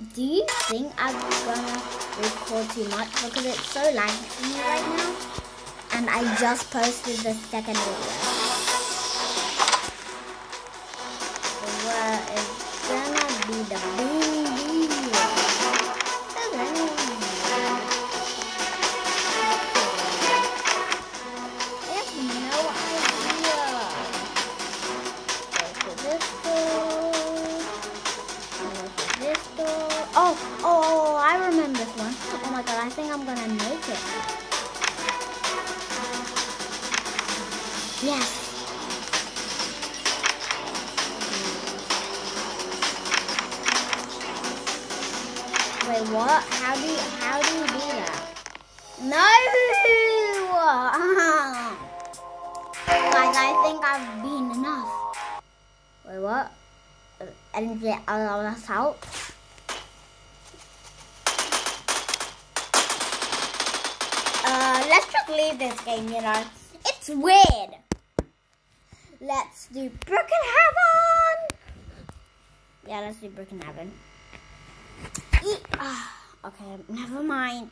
do you think I'm gonna record too much because it's so laggy for me right now? And I just posted the second video. It's gonna be the Yes. Wait, what? How do you, how do you do that? No! Guys, I think I've been enough. Wait, what? And get all of us out. Uh, let's just leave this game, you know. It's weird. Let's do Broken Heaven. Yeah, let's do Brookhaven. Eat. Ah, okay, never mind.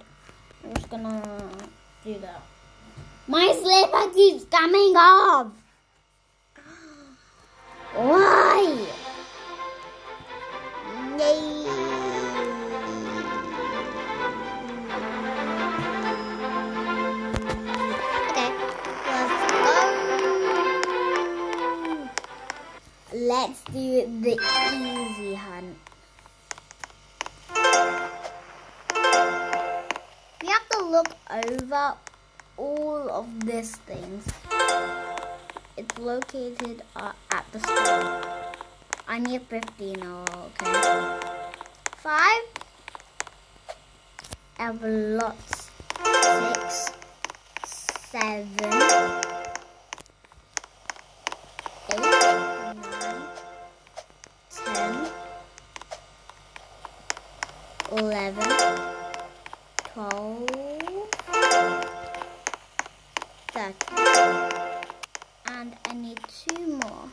I'm just gonna do that. My slipper keeps coming off. Why? Yay. Let's do the easy hunt. We have to look over all of these things. It's located uh, at the store. I need 15, okay. Five. I have lots. Six. Seven. 11, 12, 13. And I need two more.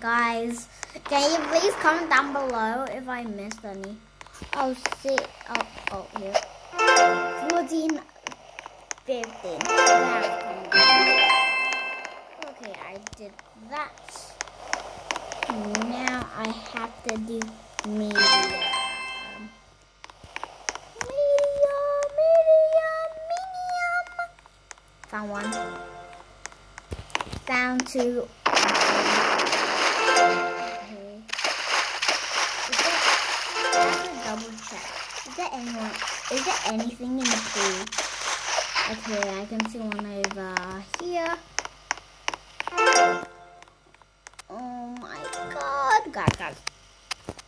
Guys, can you please comment down below if I missed any? Oh, see. Oh, oh, here. 14, 15. Okay, I did that. Now I have to do medium. Medium, medium, medium. Found one. Found two. Okay. Is there, double check. Is there anyone, is there anything in the pool? Okay, I can see one over God.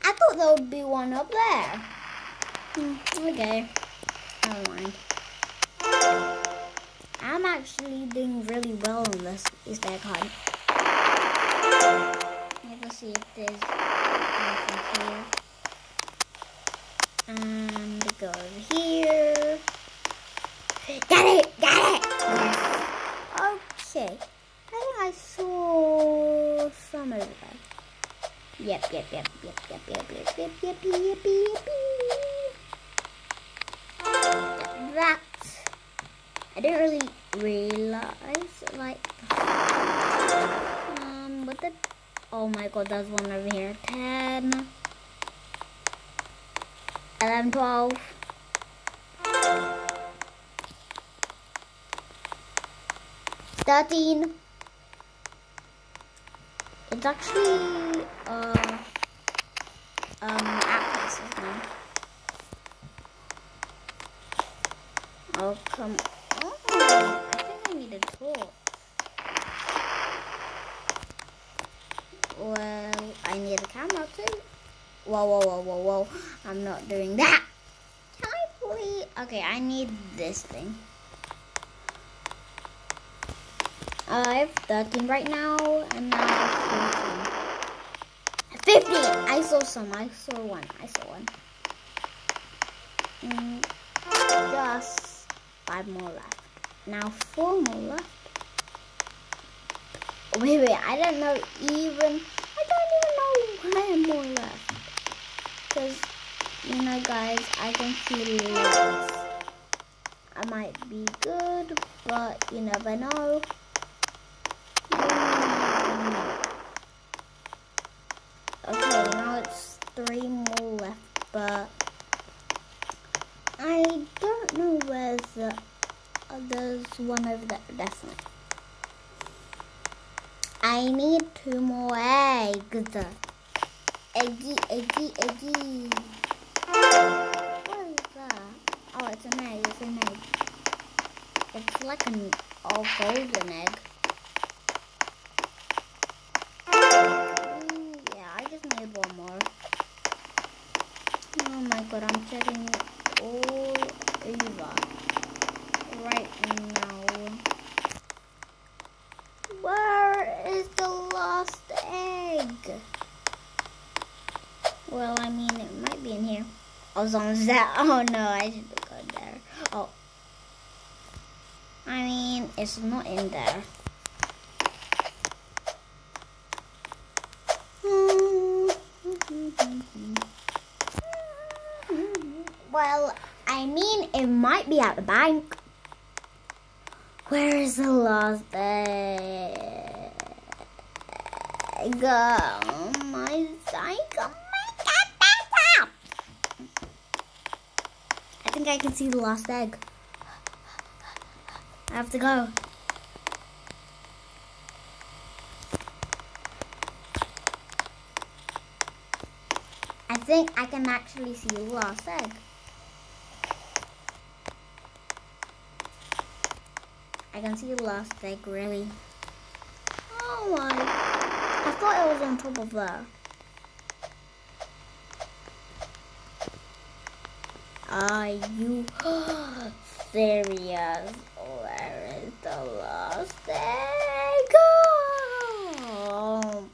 I thought there would be one up there. Hmm, okay. Never mind. I'm actually doing really well on this Easter egg hunt. Let's see if there's yep, yep, yep. That I didn't really realize like um what the oh my god there's one over here. 10 11 12 13 it's actually uh um at now. Oh come on. I think I need a tool. Well, I need a camera too. Whoa, whoa, whoa, whoa, whoa. I'm not doing that. Can I please? Okay, I need this thing. I have 13 right now, and now I have 14. 15! I saw some. I saw one. I saw one. And mm, just five more left. Now four more left. Wait, wait, I don't know even, I don't even know where more left. Because, you know guys, I can see lots. I might be good, but you never know. Okay, three more left, but I don't know where's the, uh, there's one over there, definitely. I need two more eggs. Eggy, eggy, eggy. What is that? Oh, it's an egg, it's an egg. It's like an all golden egg. God, I'm checking all over right now. Where is the lost egg? Well, I mean, it might be in here. Oh, as long as that. Oh no, I should have gone there. Oh. I mean, it's not in there. Well, I mean, it might be at the bank. Where is the lost egg? Oh my psycho. I think I can see the lost egg. I have to go. I think I can actually see the lost egg. I can see the lost egg, really. Oh my. I thought it was on top of there. Are you serious? Where is the lost egg? Oh.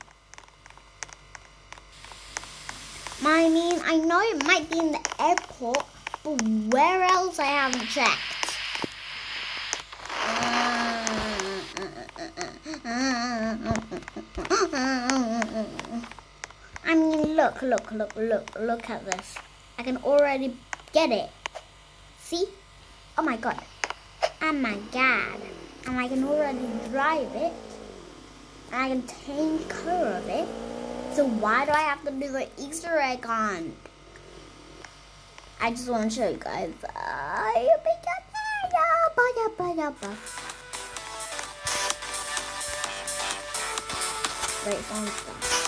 I mean, I know it might be in the airport, but where else I haven't checked. Look, look, look, look, look at this. I can already get it. See? Oh my god. Oh my god. And I can already drive it. And I can take care of it. So why do I have to do the Easter egg hunt? I just want to show you guys. Wait, phone stuff.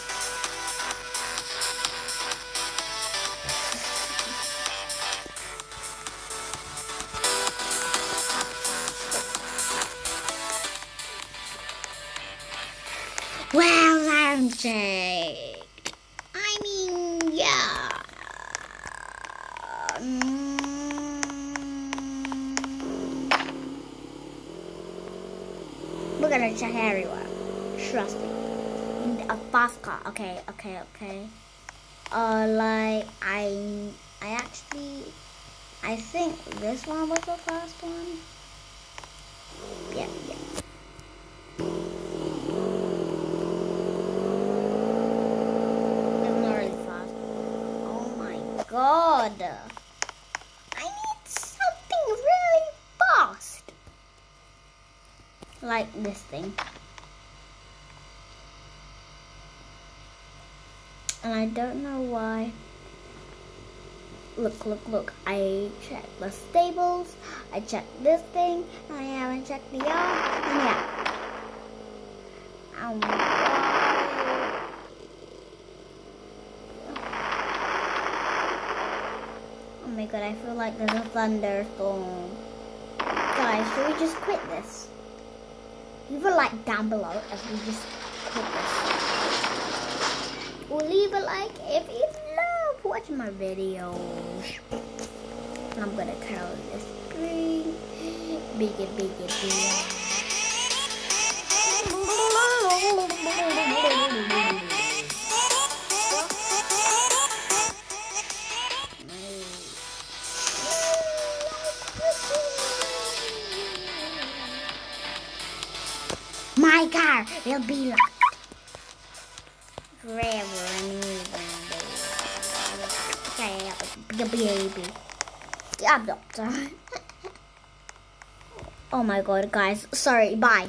Gonna check everywhere. Trust me. In a fast car. Okay, okay, okay. Uh, like I, I actually, I think this one was the first one. Yeah, yeah. Oh my god. Like this thing. And I don't know why. Look, look, look. I checked the stables. I checked this thing. I haven't checked the yard. And yeah. Um, my god, I feel like there's a thunderstorm. Guys, should we just quit this? Leave a like down below as we just quit this. Or leave a like if you love watching my videos. I'm gonna color the screen. Bigger, bigger, bigger. My car. it'll be forever and ever. baby. I'm oh my god, guys. Sorry, bye.